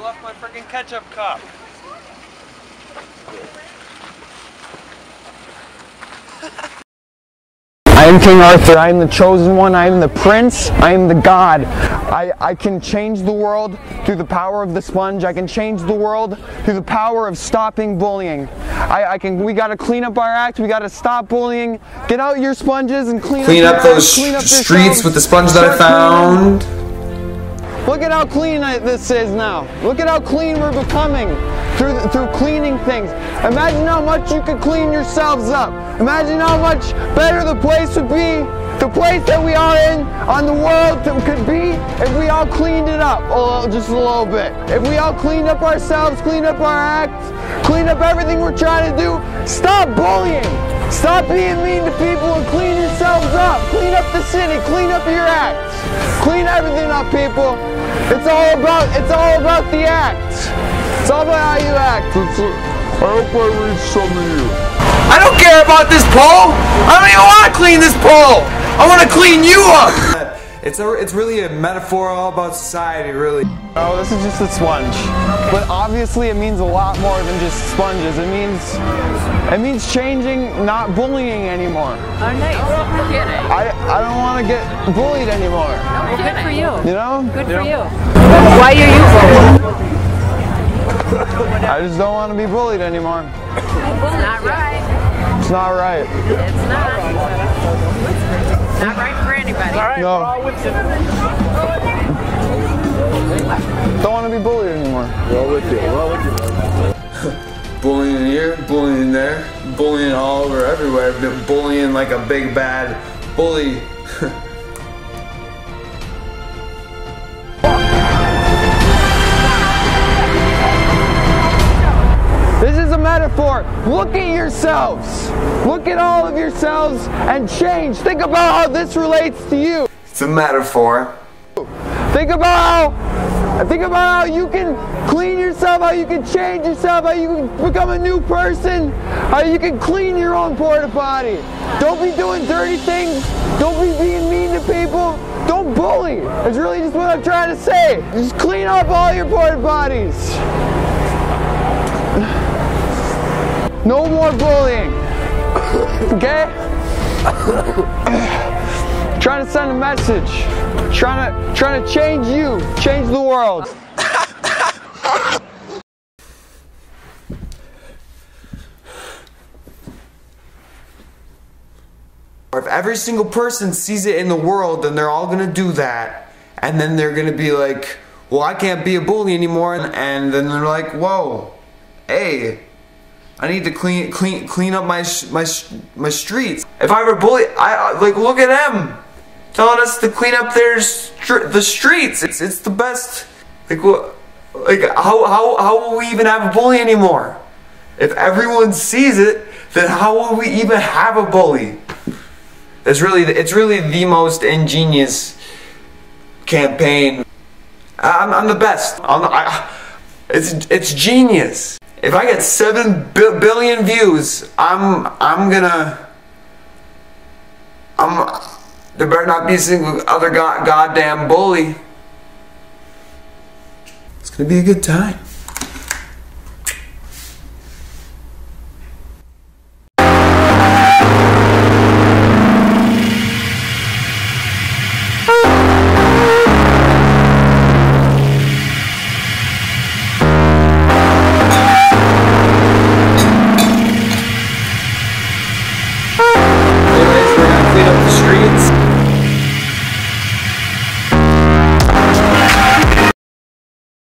left my freaking ketchup cup. I am King Arthur. I am the chosen one. I am the prince. I am the god. I, I can change the world through the power of the sponge. I can change the world through the power of stopping bullying. I, I can. We got to clean up our act. We got to stop bullying. Get out your sponges and clean, Clean up, up those act, clean up streets with the sponge that I Start cleaning. found. Look at how clean this is now. Look at how clean we're becoming through through cleaning things. Imagine how much you could clean yourselves up. Imagine how much better the place would be. The place that we are in on the world could be if we all cleaned it up a little, just a little bit. If we all cleaned up ourselves, cleaned up our acts, cleaned up everything we're trying to do. Stop bullying. Stop being mean to people and clean yourselves up. Clean up the city. Clean up your acts. Clean everything up, people. It's all about it's all about the act. It's all about how you act. It's, I hope I reach some of you. I don't care about this pole. I don't even want to clean this pole. I want to clean you up. It's a, it's really a metaphor all about society, really. Oh, this is just a sponge. But obviously it means a lot more than just sponges. It means it means changing, not bullying anymore. Oh, nice. Oh, no kidding. I, I don't want to get bullied anymore. Well, good for you. You know? Good for you. Why are you bullied? I just don't want to be bullied anymore. It's not right. It's not right. It's not. Not right for anybody. No. Don't want to be bullied anymore. Well with you. Well with you. bullying here, bullying there, bullying all over everywhere. but Bullying like a big bad bully. metaphor. Look at yourselves. Look at all of yourselves and change. Think about how this relates to you. It's a metaphor. Think about how think about how you can clean yourself, how you can change yourself, how you can become a new person, how you can clean your own porta potty. Don't be doing dirty things. Don't be being mean to people. Don't bully. It's really just what I'm trying to say. Just clean up all your porta potties. No more bullying. Okay? trying to send a message. Trying to trying to change you, change the world. If every single person sees it in the world, then they're all gonna do that. And then they're gonna be like, well, I can't be a bully anymore. And then they're like, whoa, hey, I need to clean clean clean up my my my streets. If I ever bully, I I- like look at them telling us to clean up their str- the streets. It's it's the best. Like what? Like how how how will we even have a bully anymore? If everyone sees it, then how will we even have a bully? It's really it's really the most ingenious campaign. I'm, I'm the best. I'm, I, it's it's genius. If I get seven bi- billion views, I'm I'm gonna I'm there better not be a single other go- goddamn bully. It's gonna be a good time. Street.